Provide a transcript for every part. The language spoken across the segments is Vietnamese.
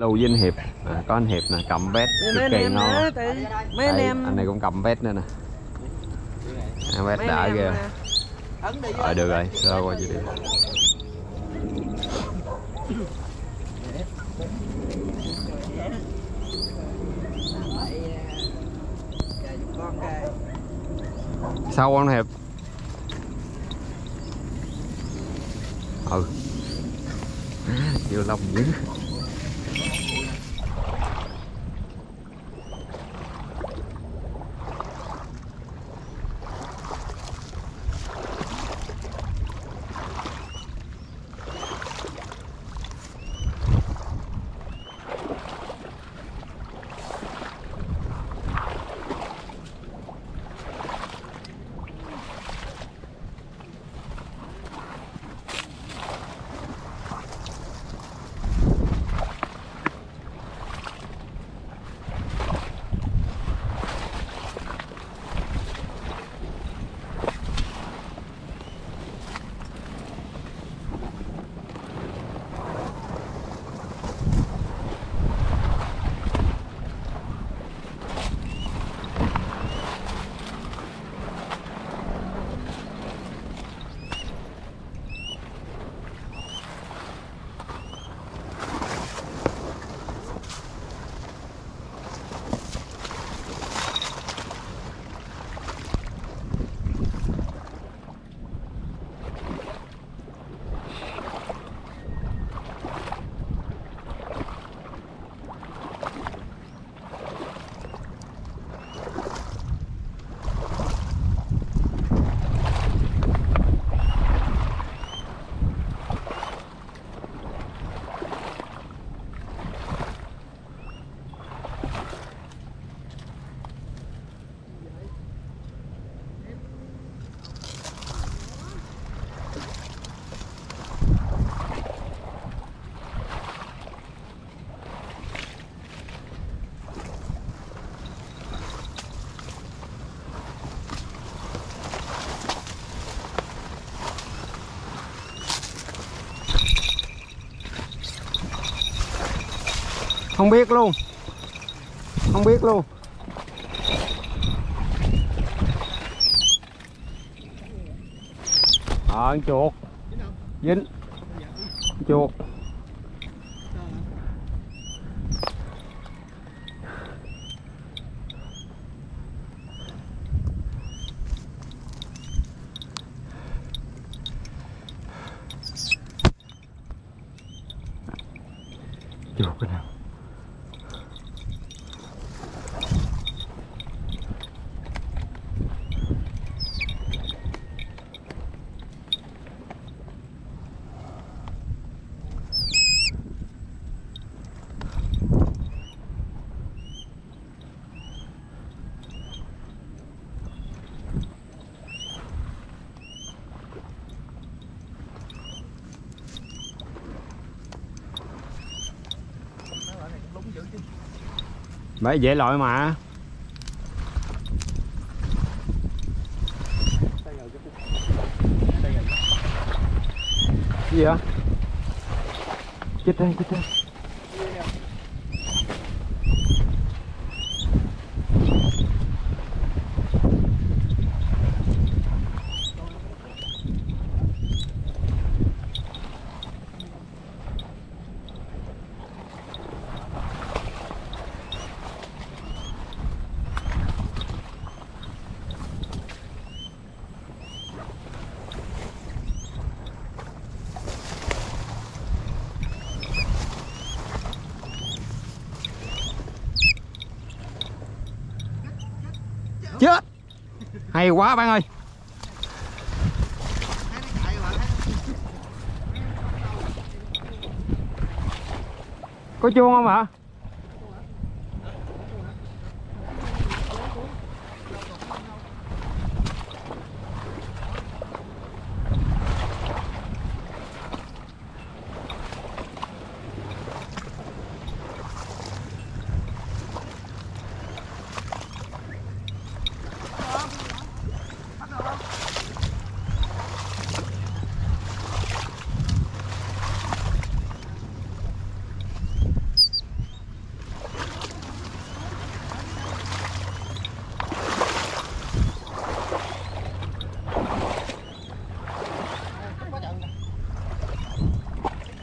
Lưu với anh Hiệp. À, có anh Hiệp nè cầm vét cực mấy kỳ ngon. nữa tại mấy anh Đây, em anh này cũng cầm vét nữa nè. À, vét mấy đã nè. rồi được rồi sơ qua chị đi. Sao anh Hiệp? Ừ. Vô lòng dữ không biết luôn. Không biết luôn. Ờ à, chuột. Dính. Chuột cái nào bởi dễ loại mà cái Gì vậy? Chết đây, chết đây Chết Hay quá bạn ơi Có chuông không hả?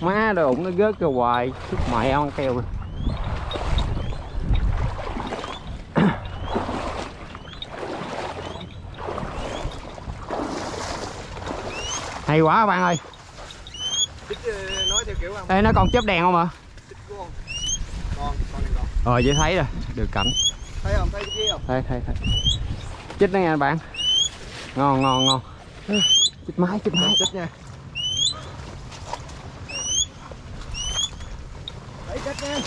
Má đồ ủng nó gớt ra hoài sức mẹ ăn keo rồi hay quá các bạn ơi Thích? Ê, nó còn chớp đèn không ạ ờ dễ thấy rồi được cảnh Thấy không? Thấy cái kia không? thấy thấy thấy chích nó nha bạn ngon ngon ngon chích máy chích máy chích nha. Đấy chết nha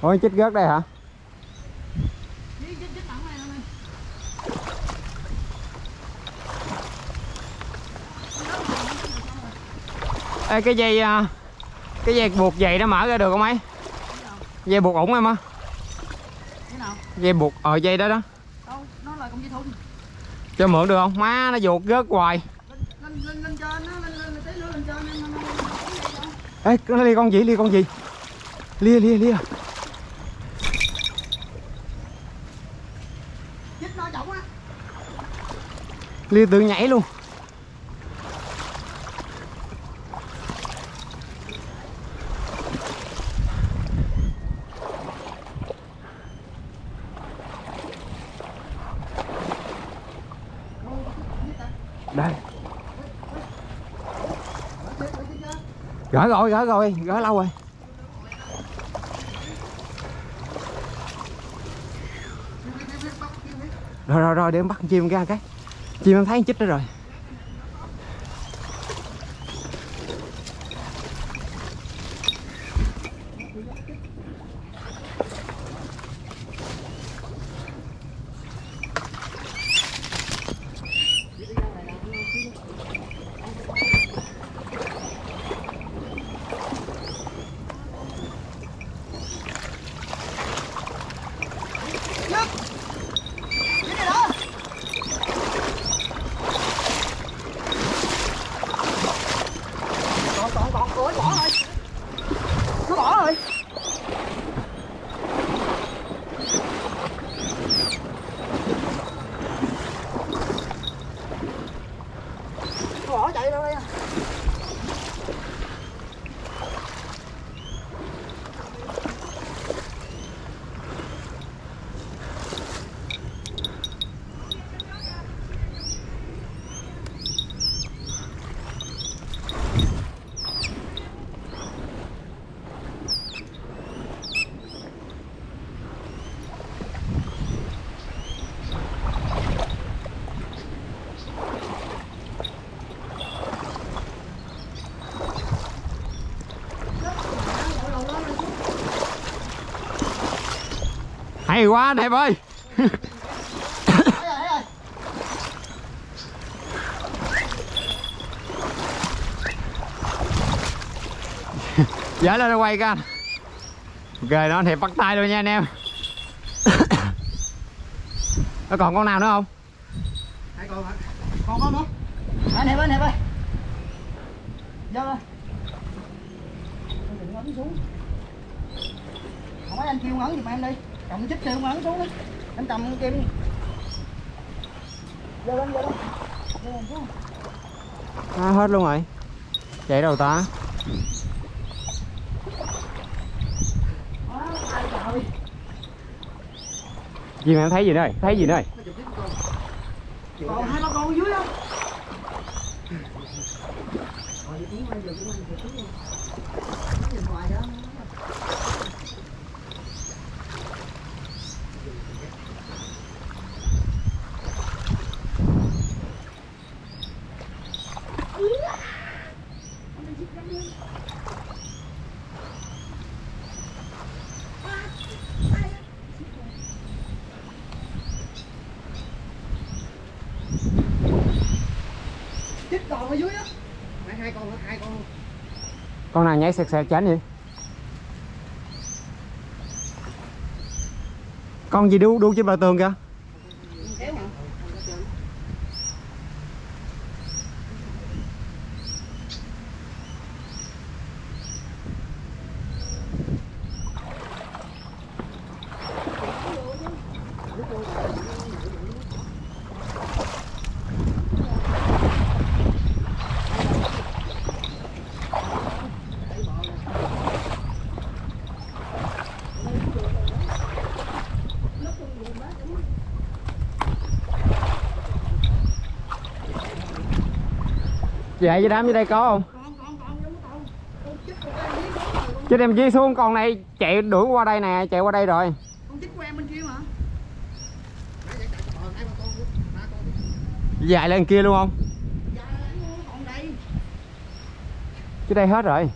ôi chích gớt đây hả? Ê, cái dây à, cái dây buộc giày nó mở ra được không ấy? Dây buộc ủng em á. Dây buộc ờ dây đó đó. Đâu, nó là công thun. cho mượn được không? Má nó vuột rớt hoài. Lên trên ê nó lia con gì lia con gì? Lia lia lia chích nó chổng á lia tự nhảy luôn. Đây. Gỡ rồi gỡ rồi, gỡ lâu rồi. Rồi rồi rồi, để em bắt chim ra cái chim em thấy chích đó rồi Chích này đó. Còn còn còn ủa nó bỏ rồi. Nó bỏ rồi. Nó bỏ chạy đâu đây à? Hay quá, đẹp ơi. Dở lên nó quay anh Ok nó thì bắt tay luôn nha anh em. Nó còn con nào nữa không Hai con hả? Còn con nữa. Anh Hiệp ơi, anh Hiệp ơi. Vô đây. Đừng ấn xuống. Không phải anh kêu ấn xuống đi. Anh cầm kim. Vô lên, vô lên. À, hết luôn rồi chạy đâu ta Đó, gì mà em thấy gì đây thấy gì đây Còn hai ba con ở dưới không? Rồi, tiếng quay giờ cũng quay giờ tiếng luôn. Nhìn ngoài đó. Chết còn ở dưới á. Hai hai con nữa, hai con luôn. con nào nhảy sẹt sẹt tránh vậy? Con gì đu đu trên bờ tường kìa? Vậy với đám dưới đây có không chứ đem dí xuống con này chạy đuổi qua đây nè chạy qua đây rồi con chích của em bên kia mà. Luôn. Luôn. dài lên kia luôn không Dạ, nó còn đây. chứ đây hết rồi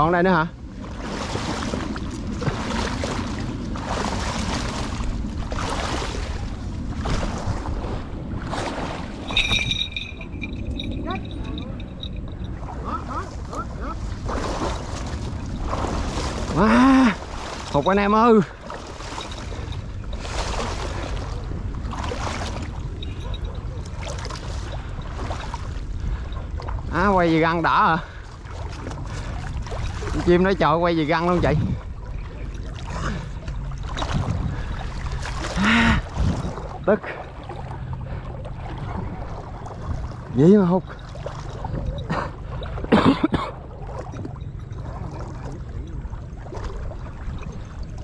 còn đây nữa hả? À, phục anh em ơi à quay gì găng đỏ à chim nó chọi quay gì găng luôn chị. À, tức. Gì mà hút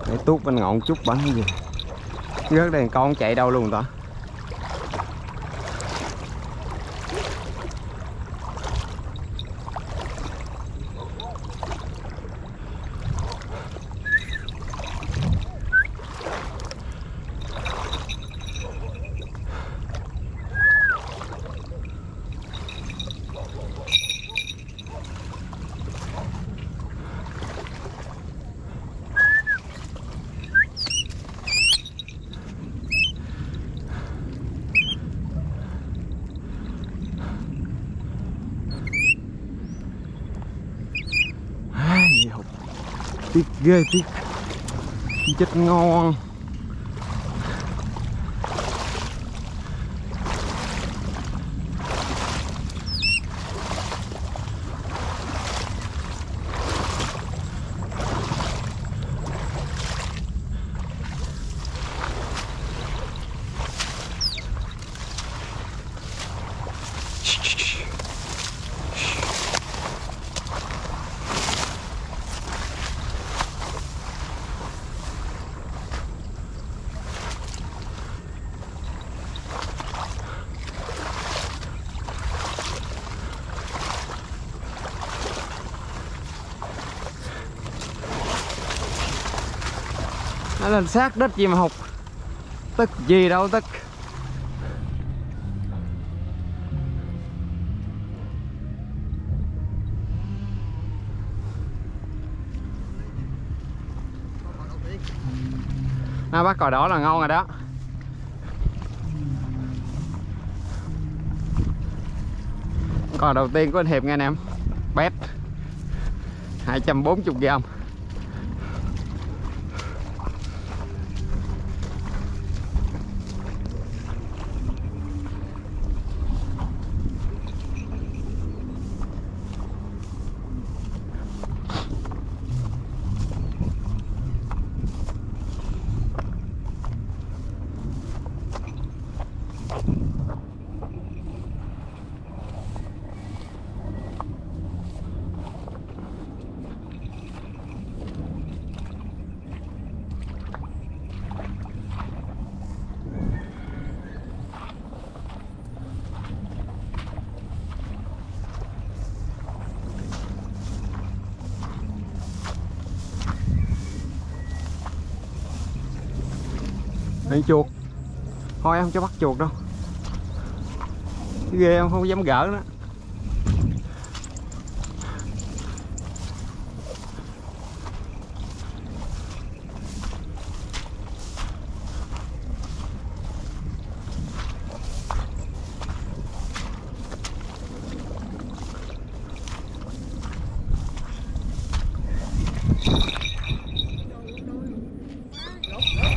để tuốt bên ngọn chút bắn gì. Rớt đây con chạy đâu luôn ta? Tiếc ghê tiếc chết ngon nó lên sát đất gì mà học tức gì đâu tức. À, bắt cò đỏ là ngon rồi đó. Cò đầu tiên của anh Hiệp nghe nè em. Bét. 240 gram Này chuột. Thôi em không cho bắt chuột đâu. Ghê em không dám gỡ nữa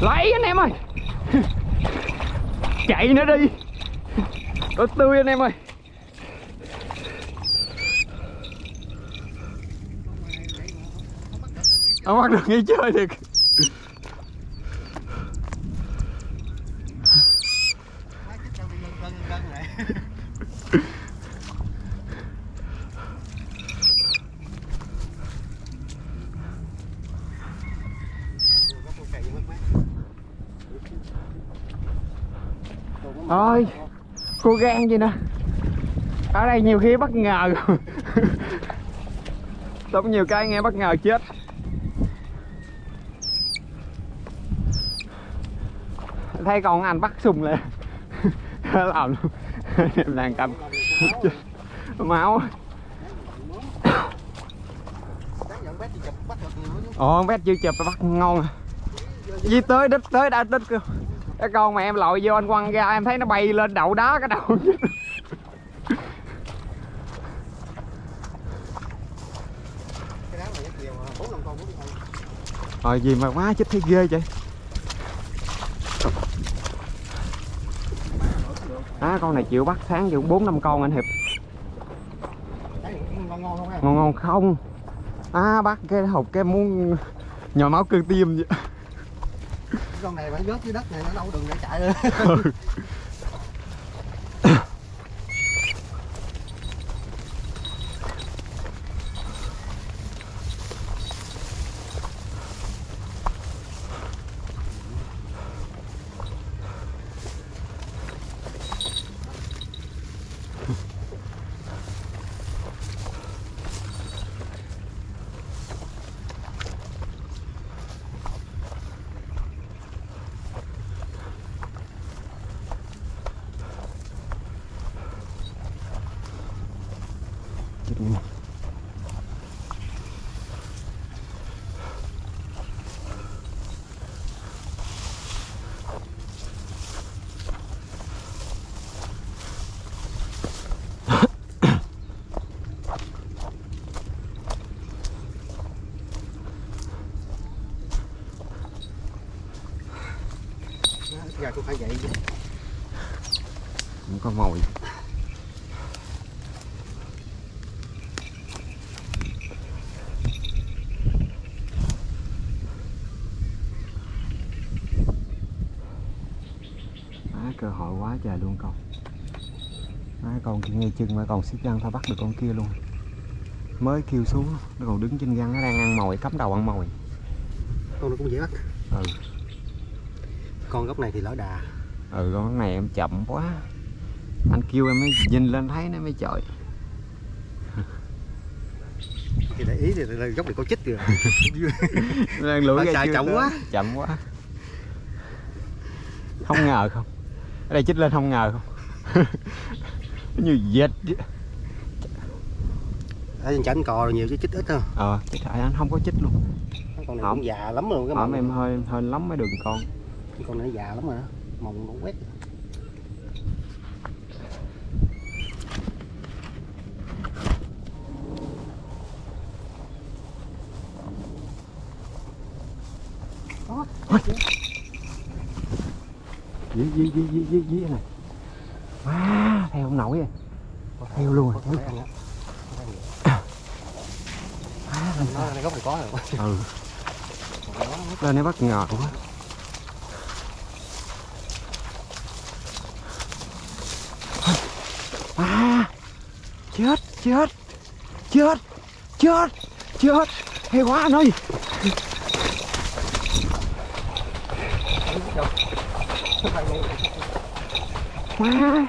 Lấy anh em ơi Chạy nữa đi Có tươi anh em ơi. Không bắt được nghỉ chơi được Má Ôi Cô gan gì nè. Ở đây nhiều khi bất ngờ. Sống nhiều cái nghe bất ngờ chết. Thấy con anh bắt sùng lên. Làm luôn Em đang cầm Máu. Ồ, con bét chưa chụp bắt ngon. À Di tới đích, tới đã đích kêu cái con mà em lội vô anh quăng ra em thấy nó bay lên đậu đá cái đầu. Bốn bốn Rồi gì mà quá chết thấy ghê vậy? Á con này chịu bắt sáng chịu 4 năm con anh Hiệp. Ngon ngon không ha Ngon ngon không? Á bắt cái hộp cái muốn nhồi máu cơ tim vậy con này phải rớt dưới đất này nó đâu đừng để chạy nữa ra cũng phải vậy chứ. Không có mồi. Má, cơ hội quá trời luôn con. Má, con kia ngay chân mà còn xích răng tao bắt được con kia luôn. Mới kêu xuống nó còn đứng trên găng nó đang ăn mồi cắm đầu ăn mồi. Con nó cũng dễ bắt. Ừ con gốc này thì lỡ đà. Ừ con này em chậm quá. Anh kêu em mới nhìn lên thấy nó mới chọi. Thì để ý thì là gốc này có chích rồi đang lưỡi Mà ra chậm quá. chậm quá. Không ngờ không? Ở đây chích lên không ngờ không? Như dệt ở trên chảnh cò rồi nhiều chứ chích ít thôi ờ chích lại anh không có chích luôn. Con này Hổng. cũng già lắm rồi cái mồng em hơi hơi lắm mấy đường con con này nó già lắm rồi đó. Mồng nó quét. Dí dí dí dí dí dí này. Quá theo không nổi à theo luôn rồi. Lên. Nó này gốc này có rồi. Ừ. Đó, lên đây bất ngờ quá chết chết chết chết chết hay quá anh ơi. Quá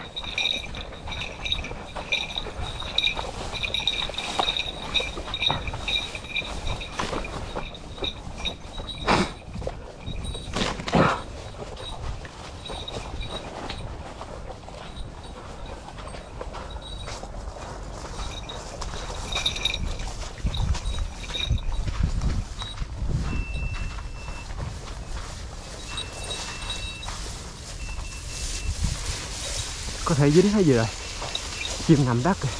thể dính hay gì rồi? Chim nằm đất rồi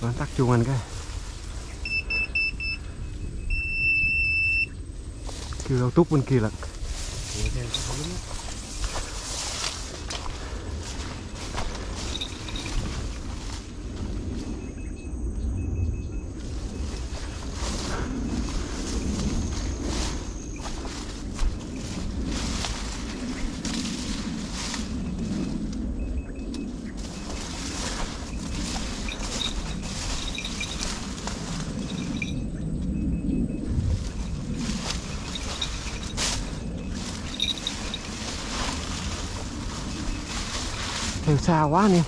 cũng tắt chuông anh cái. Kêu đâu tút bên kia lận. Đường xa quá nè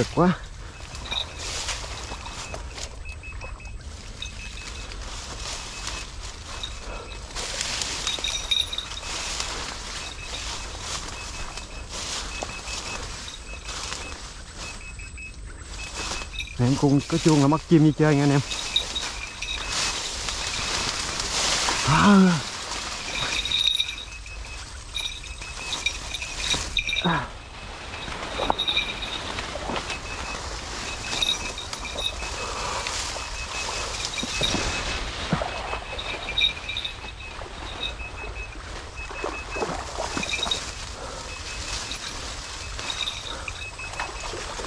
cực quá em cũng có chuông là bắt chim như chơi nha anh em. À.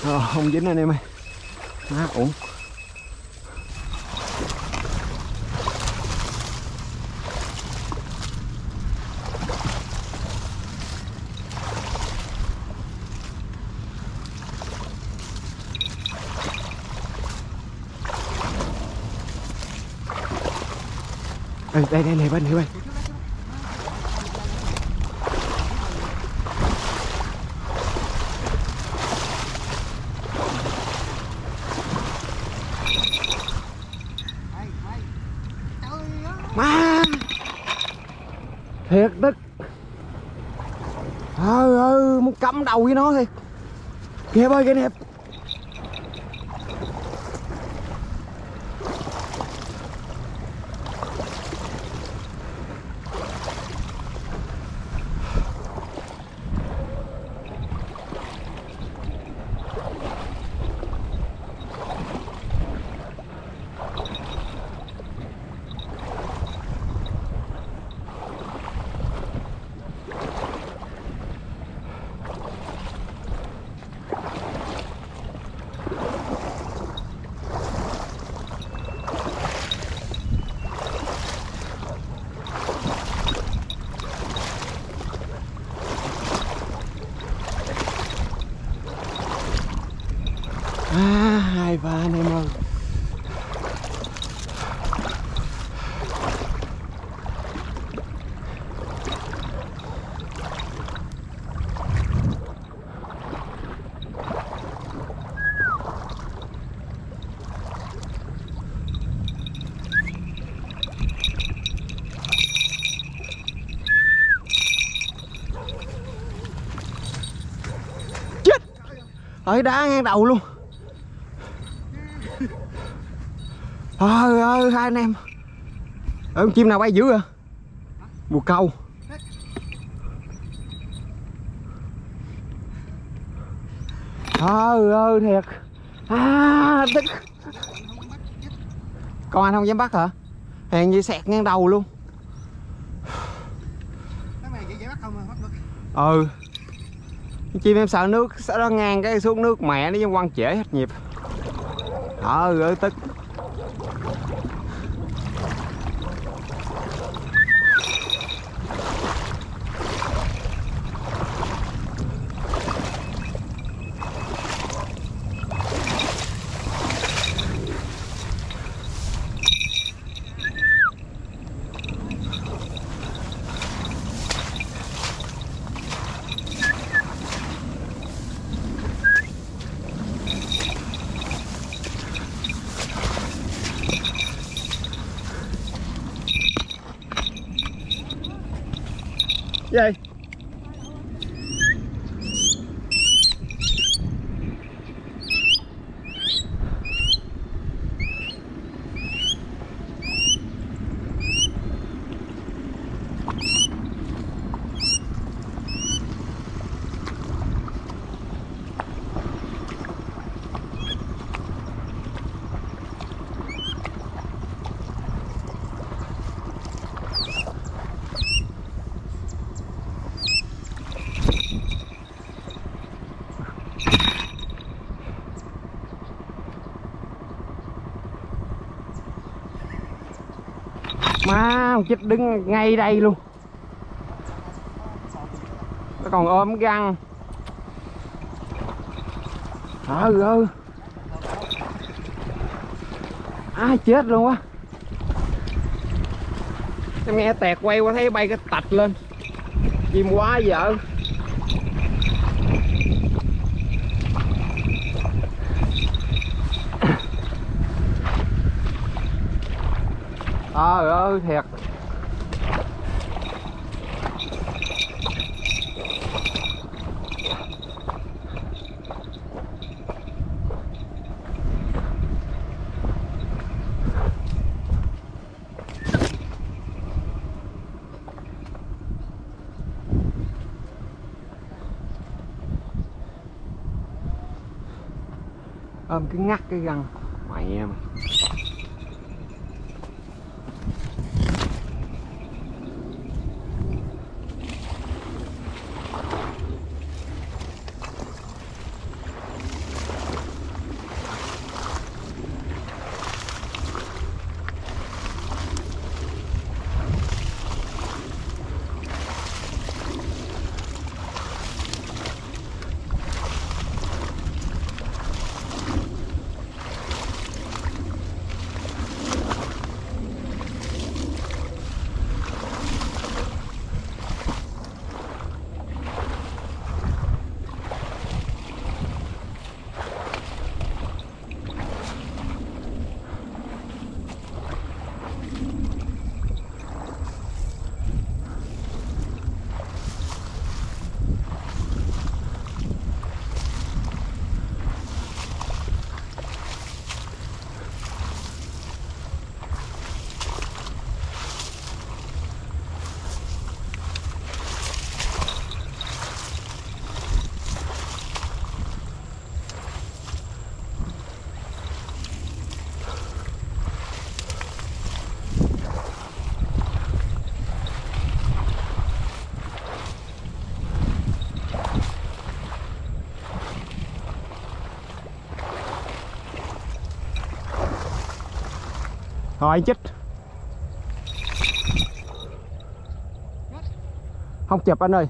Ờ, không dính anh em ơi. Má ổn Ê, đây đây này bên này bên Mày, mày. Trời ơi. má thiệt tức ơi ơi muốn cắm đầu với nó thôi. Ghê ơi ghê đẹp à hai ba anh em ơi chết ở đá ngang đầu luôn. Trời ơi hai anh em. Ở con chim nào bay dữ à Bù câu. Trời ơi thiệt. À, tức. Còn anh không dám bắt hả? Hèn như sẹt ngang đầu luôn. Được. Ừ chim em sợ nước, Sợ nó ngang cái xuống nước mẹ nó quăng trễ hết nhịp. Ờ, Trời gửi tức Gì? Má chết đứng ngay đây luôn. Nó còn ôm găng. Trời ừ Ai, chết luôn quá. Em nghe tẹt quay qua thấy bay cái tạch lên. Chim quá vợ Trời ơi thiệt. Ôm cứ ngắt cái găng mày em Thôi anh chích. Không chụp anh ơi.